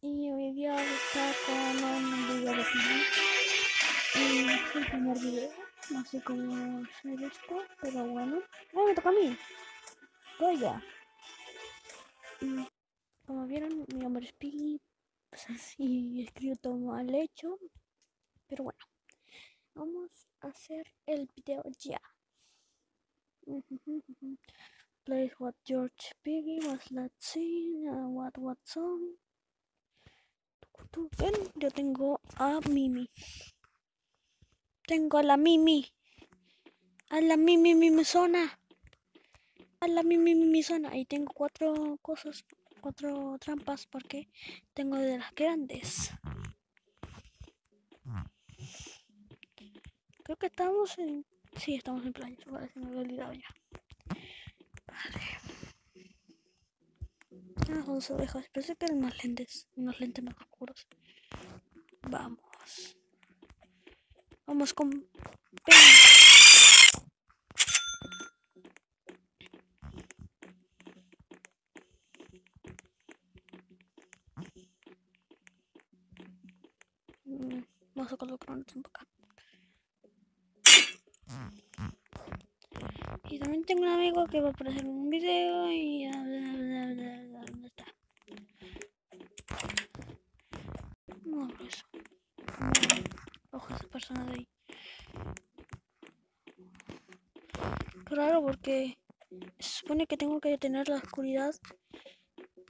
Y hoy día estar con un video de. Y es el primer video, no sé cómo hacer esto, pero bueno. ¡Ay, me toca a mí! Voy ya. Y como vieron, mi nombre es Piggy, pues así escribo todo mal hecho, pero bueno. Vamos a hacer el video ya. Place what George Piggy was last seen, uh, what what song. Ven, yo tengo a Mimi. Tengo a la Mimi. A la Mimi Mimi zona. A la Mimi Mimi zona. Y tengo cuatro cosas, cuatro trampas porque tengo de las grandes. Creo que estamos en... Sí, estamos en playa. Vale, se me había olvidado ya. Vale. Ah, dos ovejas. Pensé que eran más lentes. Unos lentes más oscuros. Vamos. Vamos con... Vamos a colocar un tiempo acá. Y también tengo un amigo que va a aparecer un video y ¿dónde está? No abro eso. Ojo esa persona de ahí. Claro, porque se supone que tengo que tener la oscuridad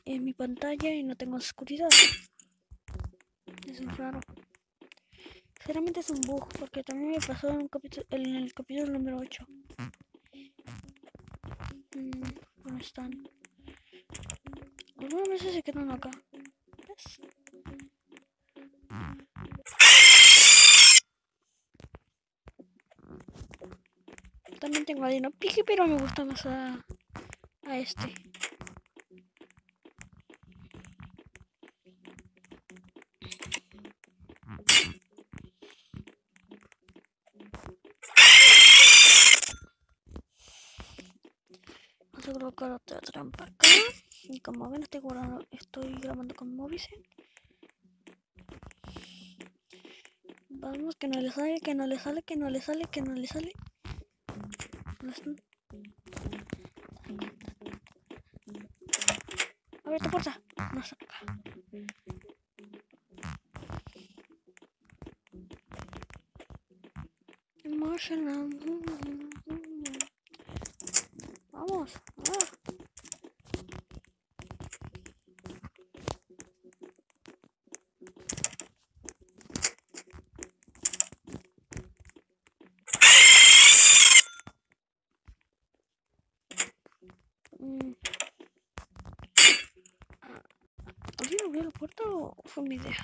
en mi pantalla y no tengo oscuridad. Eso es raro. Sinceramente es un bug, porque también me pasó en, un capítulo, en el capítulo número 8. Mm, ¿Dónde están? Algunas veces se quedan acá. También tengo a Dino Piki, pero me gusta más a, a este. Vamos a colocar otra trampa acá. Y como ven, estoy, guardando, estoy grabando con Movizen. Vamos, que no le sale, que no le sale, que no le sale, que no le sale. Abre tu puerta. No acá. Emotional. Vamos. Ah. Mm. Ah, ¿Alguien abrió la puerta o fue mi idea?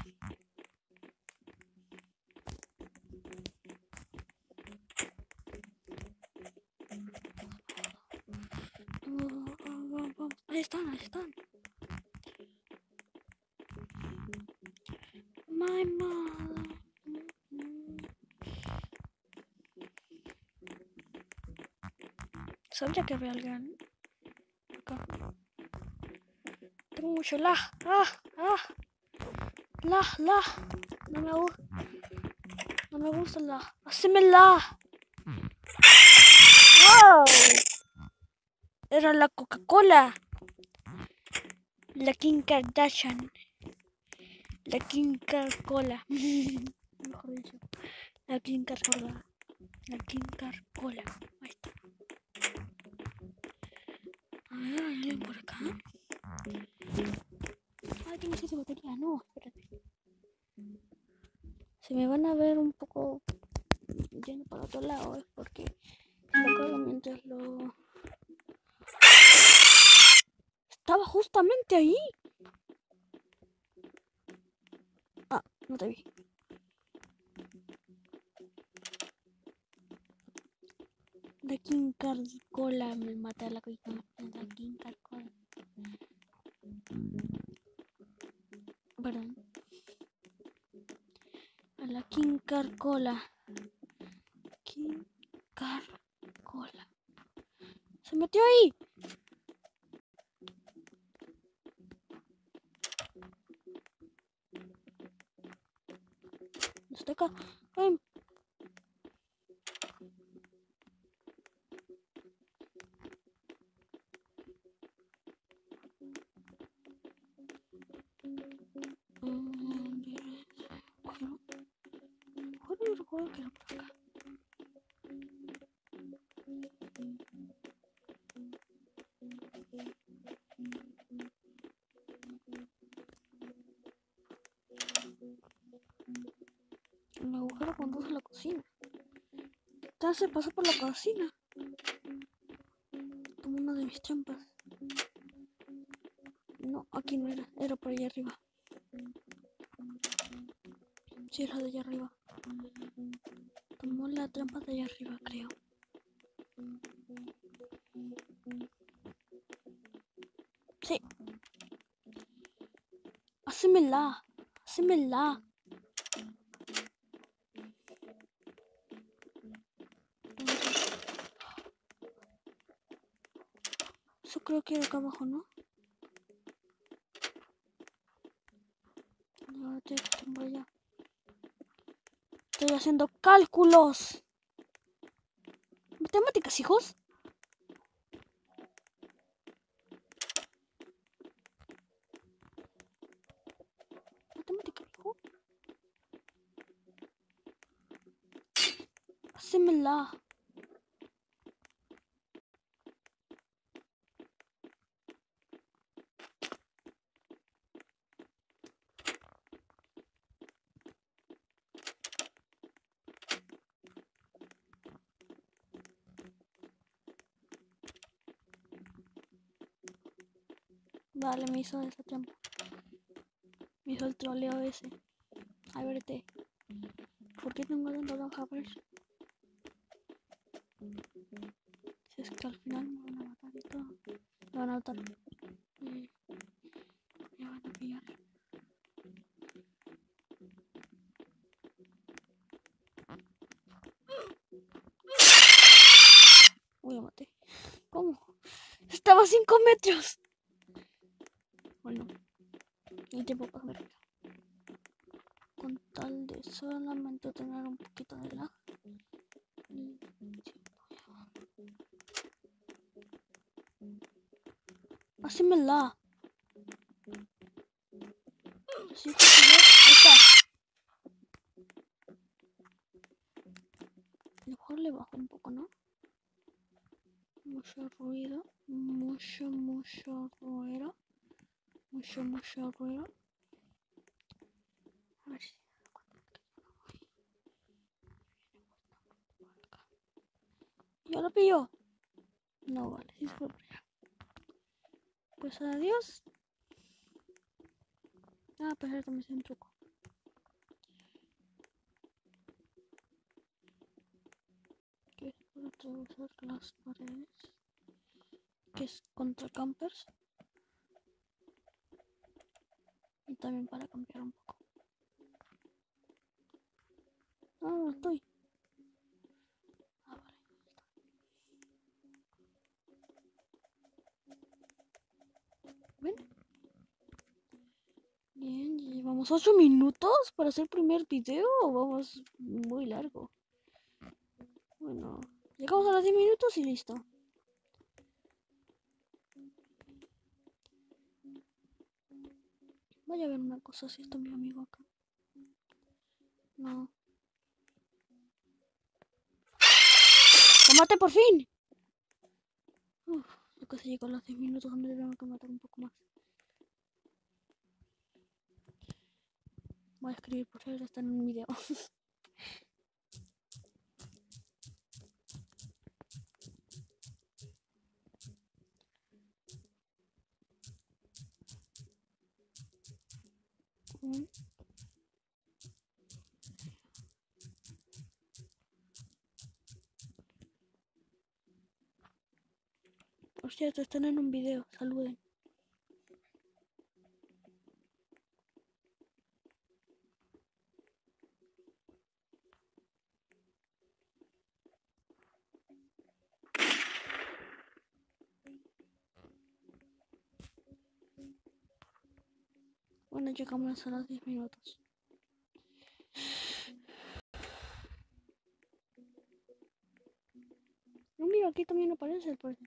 Ahí están, ahí están. My mother. Sabía que había alguien acá. Tengo mucho la. Ah, ah. La, la. No me gusta. No me gusta la. Haceme la. Wow. Era la Coca-Cola. La Kim Kardashian. La Kim Cola. Mejor dicho. La Kim Cola. La Kim Cola. Ahí está. A ver, ¿hay alguien por acá? Ah, tiene siete baterías. No. Se me van a ver un poco yendo para otro lado, es porque lo cargo mientras lo. Estaba justamente ahí. Ah, no te vi. La King Cola me mata la coita. La King Cola. Perdón. Carcola, King Carcola. King Carcola. Se metió ahí. Está acá. Ven. Entonces pasó por la cocina. Como una de mis trampas. No, aquí no era, era por allá arriba. Sí, era de allá arriba. Tomó la trampa de allá arriba, creo. Sí. Hacémela. Hacémela. Eso creo que era acá abajo, ¿no? Y ahora tengo que tumbar allá. Estoy haciendo cálculos. ¿Matemáticas, hijos? ¿Matemáticas, hijo? Hacémela. Vale, me hizo ese tiempo. Me hizo el troleo ese. A verte. ¿Por qué tengo tanto Don Jabbers? Si es que al final me van a matar y todo. Me van a matar. Mm. Me van a pillar. Uy, lo maté. ¿Cómo? Estaba a 5 metros. Bueno, el tiempo muy rápido. Con tal de solamente tener un poquito de ya. Hacémela. Así que. Mejor le bajo un poco, ¿no? Mucho ruido. Mucho, mucho ruido. Mucho, mucho ruido. ¿Ya lo pillo? No, vale, por allá. Pues adiós. Ah, pues ahora también sé un truco. Que es para atravesar las paredes. Que es contra campers. Y también para cambiar un poco. Ah, no estoy. Bien, llevamos 8 minutos para hacer el primer video. o Vamos muy largo. Bueno, llegamos a los 10 minutos y listo. Voy a ver una cosa si está mi amigo acá. No. ¡Lo maté por fin! Uf, ya casi llegó a los 10 minutos donde tengo que matar un poco más. Voy a escribir por favor, está en un video. Por cierto, están en un video. Saluden. Bueno, llegamos a los 10 minutos. No, mira, aquí también aparece el puerto.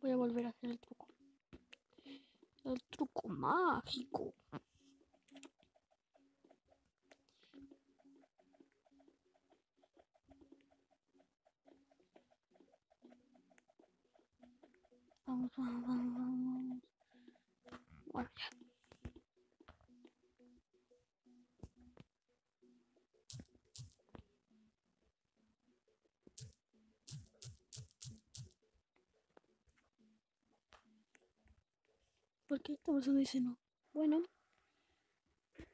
Voy a volver a hacer el truco. El truco mágico. Vamos, vamos, vamos, vamos. Bueno, ya. ¿Por qué esta persona dice no? Bueno,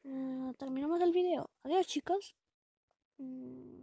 eh, terminamos el video. Adiós, chicos. Mm.